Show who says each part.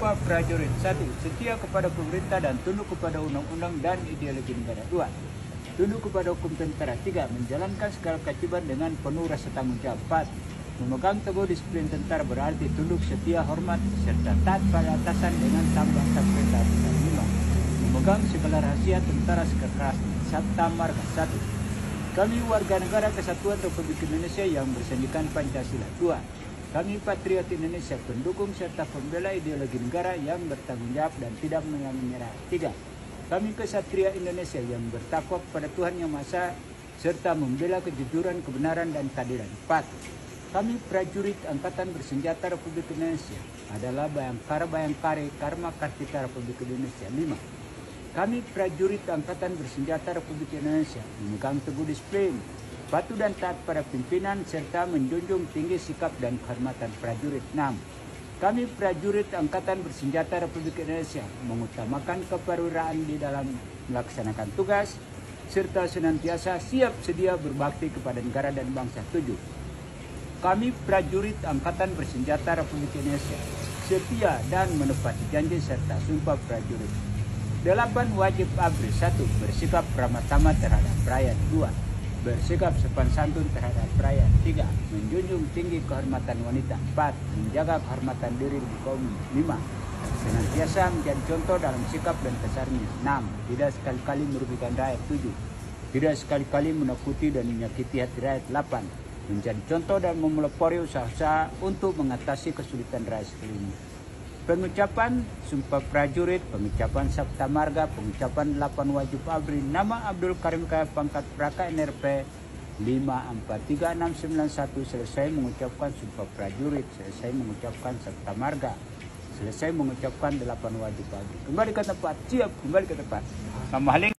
Speaker 1: Sumpah prajurit satu Setia kepada pemerintah dan tunduk kepada undang-undang dan ideologi negara. Dua Tunduk kepada hukum tentara. Tiga Menjalankan segala kewajiban dengan penuh rasa tanggung jawab. Empat Memegang teguh disiplin tentara berarti tunduk setia hormat serta taat pada atasan dengan tambah perintah lima Memegang segala rahasia tentara sekeras Sabta Marga. Satu Kami warga negara kesatuan Republik Indonesia yang bersendikan Pancasila. Dua kami patriot Indonesia, pendukung serta pembela ideologi negara yang bertanggung jawab dan tidak menyerah. Tiga, kami kesatria Indonesia yang bertakwa kepada Tuhan Yang Maha Esa serta membela kejujuran, kebenaran, dan keadilan. Empat, kami prajurit Angkatan Bersenjata Republik Indonesia adalah Bayangkara Bayangkari Karma Kartika Republik Indonesia. Lima, kami prajurit Angkatan Bersenjata Republik Indonesia memegang teguh disiplin, patuh dan taat pada pimpinan serta menjunjung tinggi sikap dan kehormatan prajurit 6. Kami prajurit Angkatan Bersenjata Republik Indonesia mengutamakan keperwiraan di dalam melaksanakan tugas serta senantiasa siap sedia berbakti kepada negara dan bangsa 7. Kami prajurit Angkatan Bersenjata Republik Indonesia setia dan menepati janji serta sumpah prajurit. Delapan wajib abri satu bersikap ramah tamah terhadap rakyat dua bersikap sopan santun terhadap rakyat. Tiga, menjunjung tinggi kehormatan wanita. Empat, menjaga kehormatan diri di kaum. Lima, senantiasa menjadi contoh dalam sikap dan kasarnya. Enam, tidak sekali-kali merugikan rakyat. Tujuh, tidak sekali-kali menakuti dan menyakiti hati rakyat. Delapan, menjadi contoh dan memelopori usaha-usaha untuk mengatasi kesulitan rakyat sekeliling pengucapan Sumpah Prajurit, pengucapan Sabta Marga, pengucapan 8 wajib abri, nama Abdul Karim Kaya pangkat Praka NRP 543691 selesai mengucapkan Sumpah Prajurit, selesai mengucapkan Sabta Marga, selesai mengucapkan 8 wajib abri. Kembali ke tempat, siap, kembali ke tempat. Nama